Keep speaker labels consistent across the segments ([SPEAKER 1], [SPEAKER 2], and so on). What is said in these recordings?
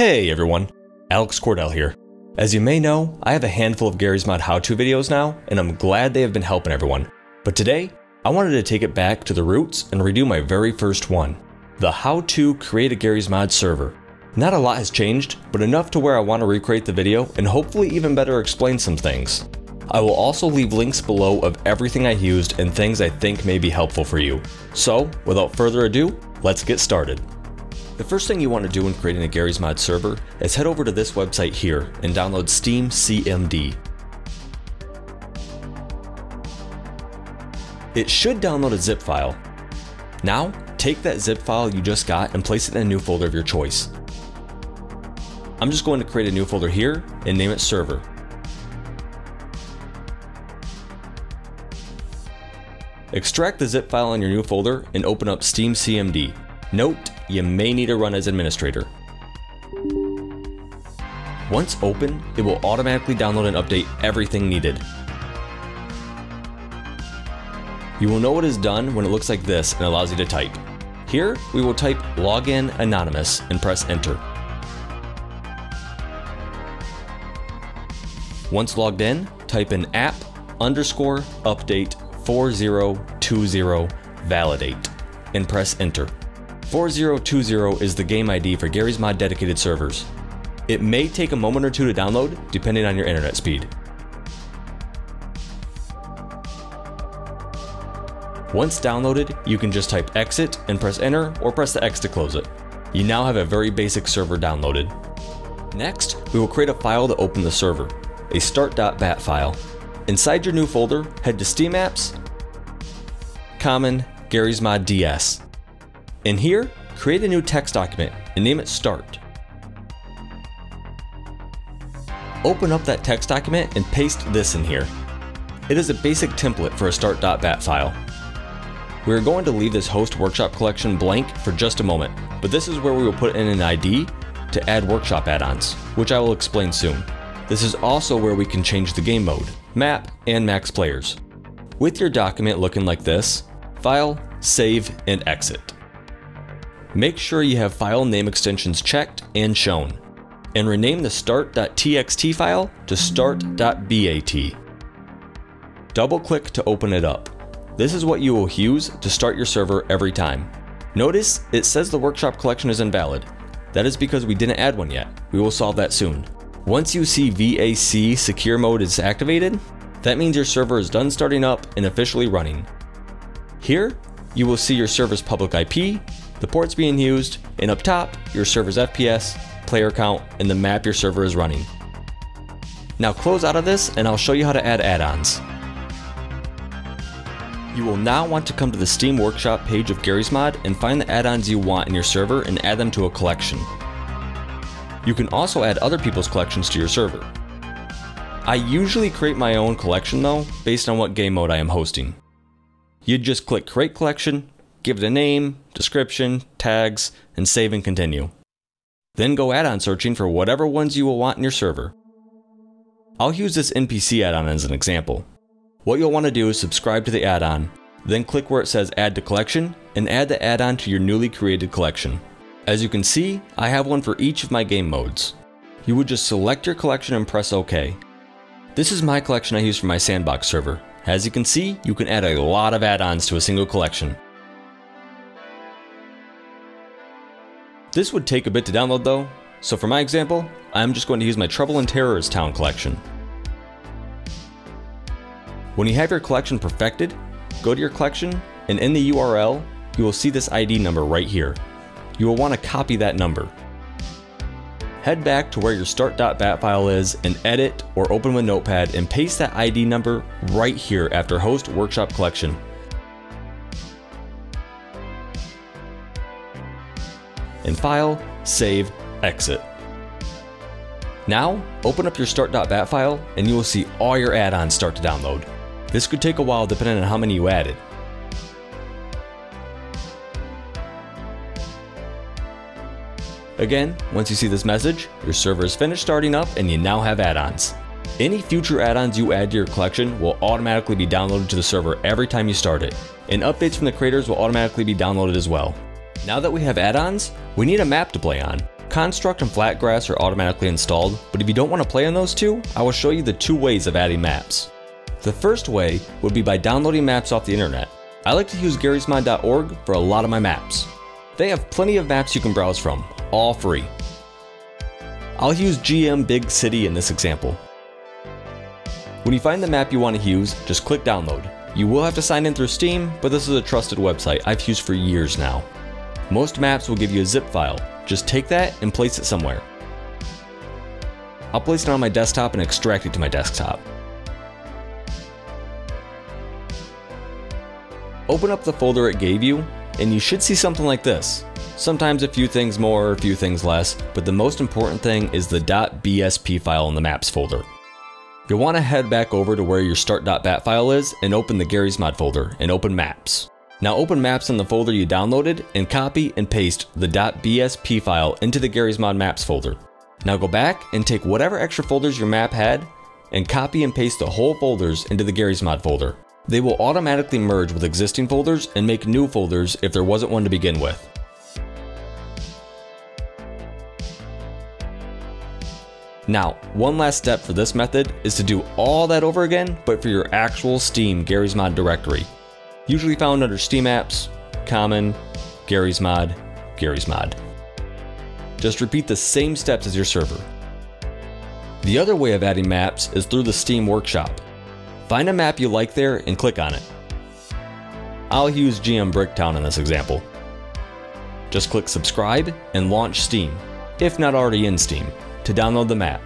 [SPEAKER 1] Hey everyone, Alex Cordel here. As you may know, I have a handful of Garry's Mod how-to videos now, and I'm glad they have been helping everyone. But today, I wanted to take it back to the roots and redo my very first one, the how to create a Garry's Mod server. Not a lot has changed, but enough to where I want to recreate the video and hopefully even better explain some things. I will also leave links below of everything I used and things I think may be helpful for you. So, without further ado, let's get started. The first thing you want to do when creating a Garry's Mod server is head over to this website here and download Steam CMD. It should download a zip file. Now, take that zip file you just got and place it in a new folder of your choice. I'm just going to create a new folder here and name it server. Extract the zip file in your new folder and open up Steam CMD. Note, you may need to run as administrator. Once open, it will automatically download and update everything needed. You will know it is done when it looks like this and allows you to type. Here, we will type login anonymous and press enter. Once logged in, type in app underscore update 4020 validate and press enter. 4020 is the game ID for Garry's Mod dedicated servers. It may take a moment or two to download, depending on your internet speed. Once downloaded, you can just type exit and press enter or press the X to close it. You now have a very basic server downloaded. Next, we will create a file to open the server, a start.bat file. Inside your new folder, head to Steam Apps, Common, Garry's Mod DS. In here, create a new text document and name it Start. Open up that text document and paste this in here. It is a basic template for a start.bat file. We are going to leave this host workshop collection blank for just a moment, but this is where we will put in an ID to add workshop add-ons, which I will explain soon. This is also where we can change the game mode, map, and max players. With your document looking like this, file, save, and exit. Make sure you have file name extensions checked and shown, and rename the start.txt file to start.bat. Double click to open it up. This is what you will use to start your server every time. Notice it says the workshop collection is invalid. That is because we didn't add one yet. We will solve that soon. Once you see VAC secure mode is activated, that means your server is done starting up and officially running. Here, you will see your server's public IP, the ports being used, and up top, your server's FPS, player count, and the map your server is running. Now close out of this and I'll show you how to add add-ons. You will now want to come to the Steam Workshop page of Garry's Mod and find the add-ons you want in your server and add them to a collection. You can also add other people's collections to your server. I usually create my own collection though, based on what game mode I am hosting. You'd just click Create Collection, give it a name, description, tags, and save and continue. Then go add-on searching for whatever ones you will want in your server. I'll use this NPC add-on as an example. What you'll want to do is subscribe to the add-on, then click where it says Add to Collection, and add the add-on to your newly created collection. As you can see, I have one for each of my game modes. You would just select your collection and press OK. This is my collection I use for my sandbox server. As you can see, you can add a lot of add-ons to a single collection. This would take a bit to download though, so for my example, I'm just going to use my Trouble in Terrorist Town collection. When you have your collection perfected, go to your collection, and in the URL, you will see this ID number right here. You will want to copy that number. Head back to where your start.bat file is and edit or open with Notepad and paste that ID number right here after host workshop collection. And File, Save, Exit. Now, open up your start.bat file and you will see all your add-ons start to download. This could take a while depending on how many you added. Again, once you see this message, your server is finished starting up and you now have add-ons. Any future add-ons you add to your collection will automatically be downloaded to the server every time you start it, and updates from the creators will automatically be downloaded as well. Now that we have add-ons, we need a map to play on. Construct and Flatgrass are automatically installed, but if you don't want to play on those two, I will show you the two ways of adding maps. The first way would be by downloading maps off the internet. I like to use garrysmods.org for a lot of my maps. They have plenty of maps you can browse from, all free. I'll use GM Big City in this example. When you find the map you want to use, just click download. You will have to sign in through Steam, but this is a trusted website I've used for years now. Most maps will give you a zip file. Just take that and place it somewhere. I'll place it on my desktop and extract it to my desktop. Open up the folder it gave you, and you should see something like this. Sometimes a few things more, a few things less, but the most important thing is the .bsp file in the maps folder. You'll want to head back over to where your start.bat file is and open the Garry's Mod folder and open Maps. Now open Maps in the folder you downloaded and copy and paste the .bsp file into the Garry's Mod Maps folder. Now go back and take whatever extra folders your map had and copy and paste the whole folders into the Garry's Mod folder. They will automatically merge with existing folders and make new folders if there wasn't one to begin with. Now, one last step for this method is to do all that over again, but for your actual Steam Garry's Mod directory. Usually found under Steam Apps, Common, Garry's Mod, Garry's Mod. Just repeat the same steps as your server. The other way of adding maps is through the Steam Workshop. Find a map you like there and click on it. I'll use GM Bricktown in this example. Just click subscribe and launch Steam, if not already in Steam to download the map.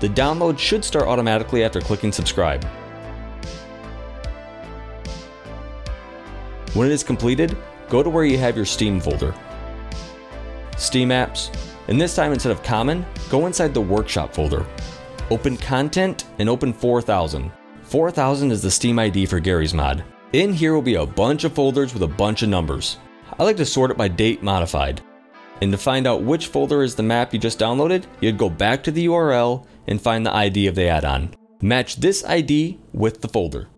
[SPEAKER 1] The download should start automatically after clicking subscribe. When it is completed, go to where you have your Steam folder. Steam apps, and this time instead of common, go inside the workshop folder. Open content and open 4000. 4000 is the Steam ID for Garry's Mod. In here will be a bunch of folders with a bunch of numbers. I like to sort it by date modified. And to find out which folder is the map you just downloaded, you'd go back to the URL and find the ID of the add-on. Match this ID with the folder.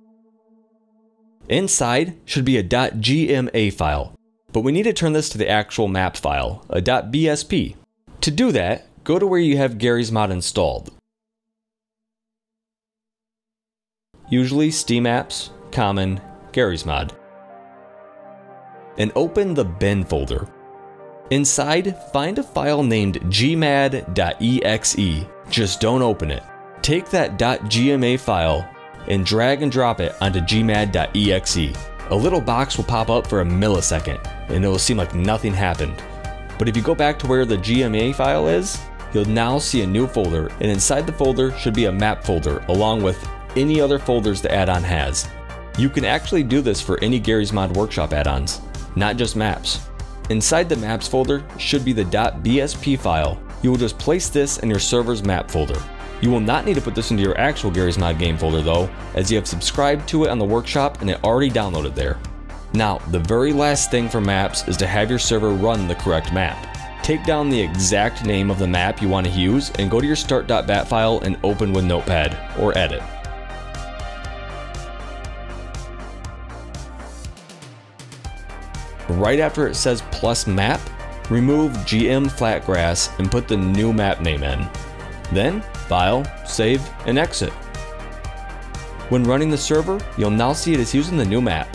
[SPEAKER 1] Inside should be a .gma file, but we need to turn this to the actual map file, a .bsp. To do that, go to where you have Garry's Mod installed. Usually Steam Apps, Common, Garry's Mod. And open the bin folder. Inside, find a file named gmad.exe. Just don't open it. Take that .gma file and drag and drop it onto gmad.exe. A little box will pop up for a millisecond, and it will seem like nothing happened. But if you go back to where the GMA file is, you'll now see a new folder, and inside the folder should be a map folder along with any other folders the add-on has. You can actually do this for any Garry's Mod Workshop add-ons, not just maps. Inside the maps folder should be the .bsp file. You will just place this in your server's map folder. You will not need to put this into your actual Garry's Mod game folder though, as you have subscribed to it on the workshop and it already downloaded there. Now, the very last thing for maps is to have your server run the correct map. Take down the exact name of the map you want to use and go to your start.bat file and open with Notepad, or edit. Right after it says plus map, remove GM Flatgrass and put the new map name in. Then, file, save, and exit. When running the server, you'll now see it is using the new map.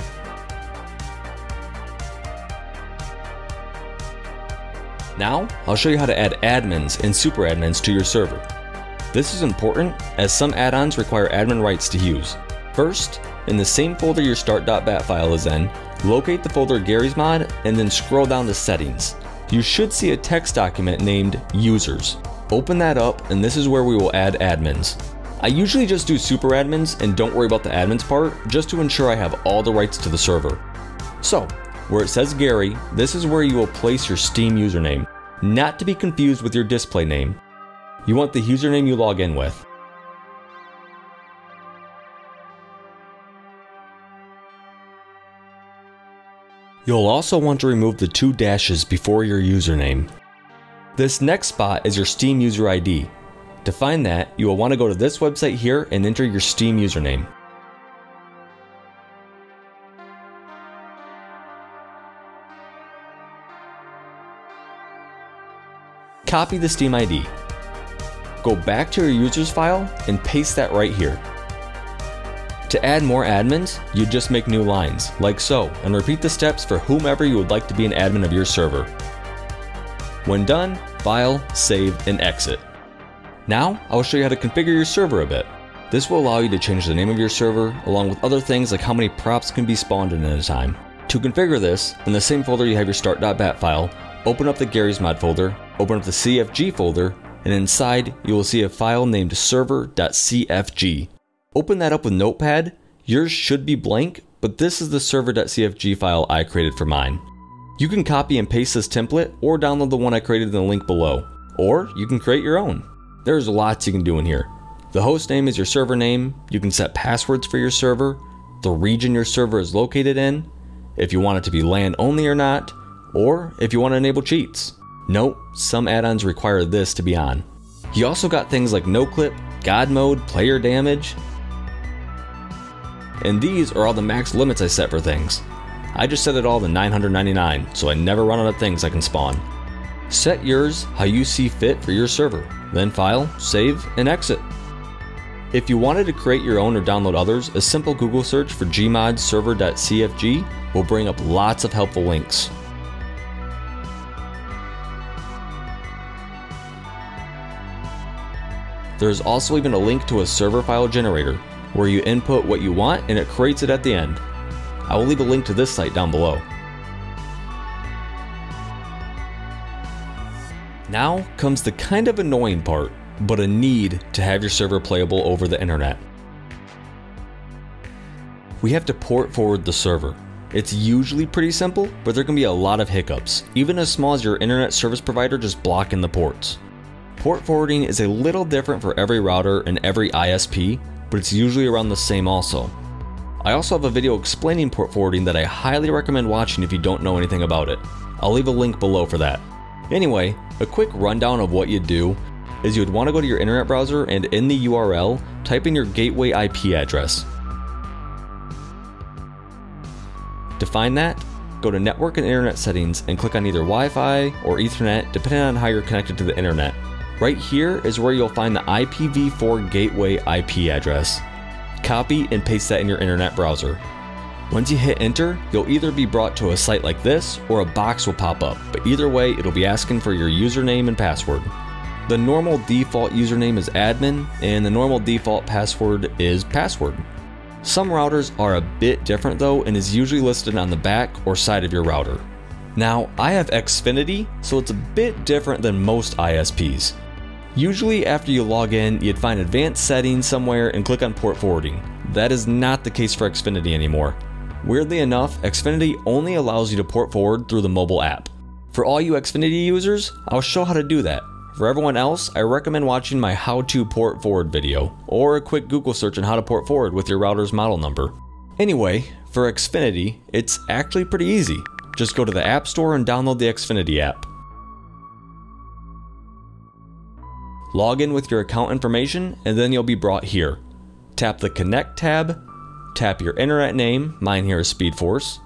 [SPEAKER 1] Now, I'll show you how to add admins and super admins to your server. This is important as some add-ons require admin rights to use. First, in the same folder your start.bat file is in, locate the folder Garry's Mod and then scroll down to settings. You should see a text document named users. Open that up and this is where we will add admins. I usually just do super admins and don't worry about the admins part just to ensure I have all the rights to the server. So, where it says Garry, this is where you will place your Steam username, not to be confused with your display name. You want the username you log in with. You'll also want to remove the two dashes before your username. This next spot is your Steam user ID. To find that, you will want to go to this website here and enter your Steam username. Copy the Steam ID. Go back to your users file and paste that right here. To add more admins, you just make new lines, like so, and repeat the steps for whomever you would like to be an admin of your server. When done, file, save, and exit. Now, I will show you how to configure your server a bit. This will allow you to change the name of your server, along with other things like how many props can be spawned in at a time. To configure this, in the same folder you have your start.bat file, open up the Garry's Mod folder, open up the CFG folder, and inside you will see a file named server.cfg. Open that up with Notepad. Yours should be blank, but this is the server.cfg file I created for mine. You can copy and paste this template or download the one I created in the link below, or you can create your own. There's lots you can do in here. The host name is your server name, you can set passwords for your server, the region your server is located in, if you want it to be LAN only or not, or if you want to enable cheats. Note, some add-ons require this to be on. You also got things like NoClip, God Mode, Player Damage, and these are all the max limits I set for things. I just set it all to 999, so I never run out of things I can spawn. Set yours how you see fit for your server, then file, save, and exit. If you wanted to create your own or download others, a simple Google search for gmod server.cfg will bring up lots of helpful links. There's also even a link to a server file generator, where you input what you want and it creates it at the end. I will leave a link to this site down below. Now comes the kind of annoying part but a need to have your server playable over the internet. We have to port forward the server. It's usually pretty simple, but there can be a lot of hiccups, even as small as your internet service provider just blocking the ports. Port forwarding is a little different for every router and every ISP, but it's usually around the same also. I also have a video explaining port forwarding that I highly recommend watching if you don't know anything about it. I'll leave a link below for that. Anyway, a quick rundown of what you'd do is you would want to go to your internet browser and in the URL, type in your gateway IP address. To find that, go to Network and Internet Settings and click on either Wi-Fi or Ethernet depending on how you're connected to the internet. Right here is where you'll find the IPv4 gateway IP address. Copy and paste that in your internet browser. Once you hit enter, you'll either be brought to a site like this or a box will pop up, but either way it'll be asking for your username and password. The normal default username is admin, and the normal default password is password. Some routers are a bit different though and is usually listed on the back or side of your router. Now, I have Xfinity, so it's a bit different than most ISPs. Usually after you log in, you'd find advanced settings somewhere and click on port forwarding. That is not the case for Xfinity anymore. Weirdly enough, Xfinity only allows you to port forward through the mobile app. For all you Xfinity users, I'll show how to do that. For everyone else, I recommend watching my how to port forward video, or a quick Google search on how to port forward with your router's model number. Anyway, for Xfinity, it's actually pretty easy. Just go to the App Store and download the Xfinity app. Log in with your account information, and then you'll be brought here. Tap the Connect tab, tap your internet name, mine here is SpeedForce,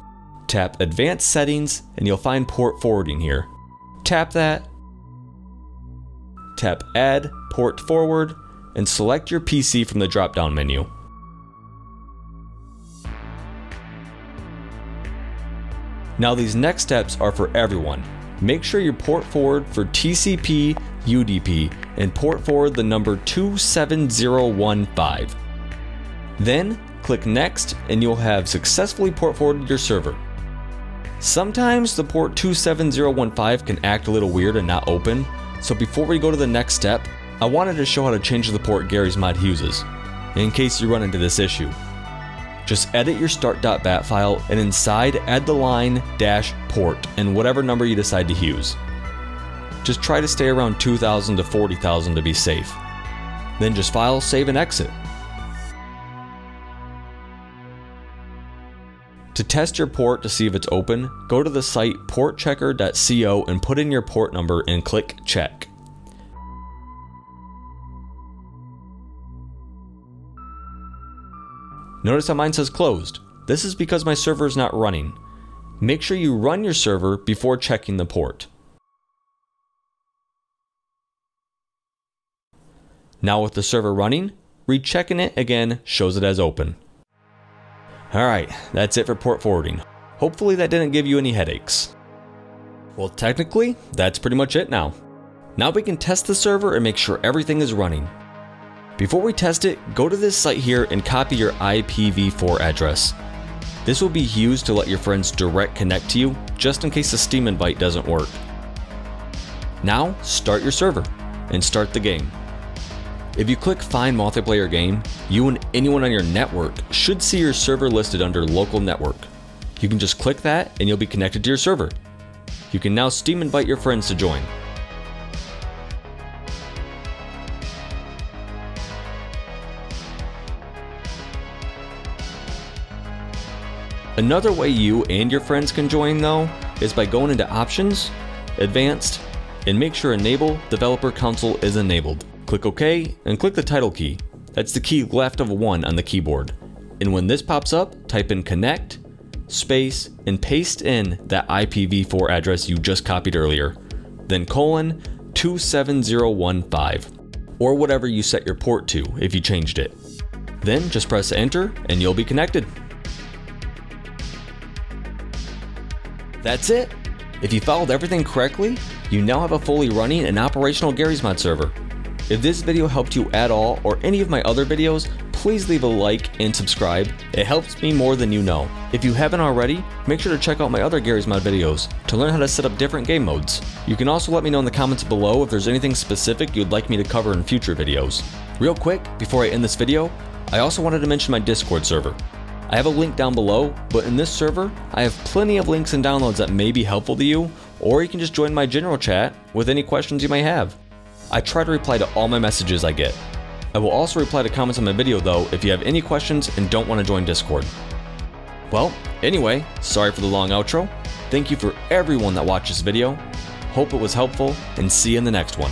[SPEAKER 1] tap Advanced Settings, and you'll find Port Forwarding here. Tap that, tap Add Port Forward, and select your PC from the drop-down menu. Now these next steps are for everyone. Make sure you port forward for TCP UDP and port forward the number 27015. Then click next and you'll have successfully port forwarded your server. Sometimes the port 27015 can act a little weird and not open, so before we go to the next step, I wanted to show how to change the port Garry's Mod uses, in case you run into this issue. Just edit your start.bat file and inside add the line dash port and whatever number you decide to use. Just try to stay around 2000 to 40,000 to be safe. Then just file, save, and exit. To test your port to see if it's open, go to the site portchecker.co and put in your port number and click check. Notice how mine says closed. This is because my server is not running. Make sure you run your server before checking the port. Now with the server running, rechecking it again shows it as open. Alright, that's it for port forwarding. Hopefully that didn't give you any headaches. Well technically, that's pretty much it now. Now we can test the server and make sure everything is running. Before we test it, go to this site here and copy your IPv4 address. This will be used to let your friends direct connect to you, just in case the Steam invite doesn't work. Now, start your server, and start the game. If you click Find Multiplayer Game, you and anyone on your network should see your server listed under Local Network. You can just click that and you'll be connected to your server. You can now Steam invite your friends to join. Another way you and your friends can join though is by going into Options, Advanced, and make sure Enable Developer Console is enabled. Click OK and click the tilde key. That's the key left of 1 on the keyboard. And when this pops up, type in connect, space, and paste in that IPv4 address you just copied earlier. Then colon 27015, or whatever you set your port to if you changed it. Then just press enter and you'll be connected. That's it! If you followed everything correctly, you now have a fully running and operational Garry's Mod server. If this video helped you at all or any of my other videos, please leave a like and subscribe. It helps me more than you know. If you haven't already, make sure to check out my other Garry's Mod videos to learn how to set up different game modes. You can also let me know in the comments below if there's anything specific you'd like me to cover in future videos. Real quick, before I end this video, I also wanted to mention my Discord server. I have a link down below, but in this server, I have plenty of links and downloads that may be helpful to you, or you can just join my general chat with any questions you may have. I try to reply to all my messages I get. I will also reply to comments on my video though if you have any questions and don't want to join Discord. Well, anyway, sorry for the long outro. Thank you for everyone that watched this video. Hope it was helpful, and see you in the next one.